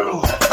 Girl.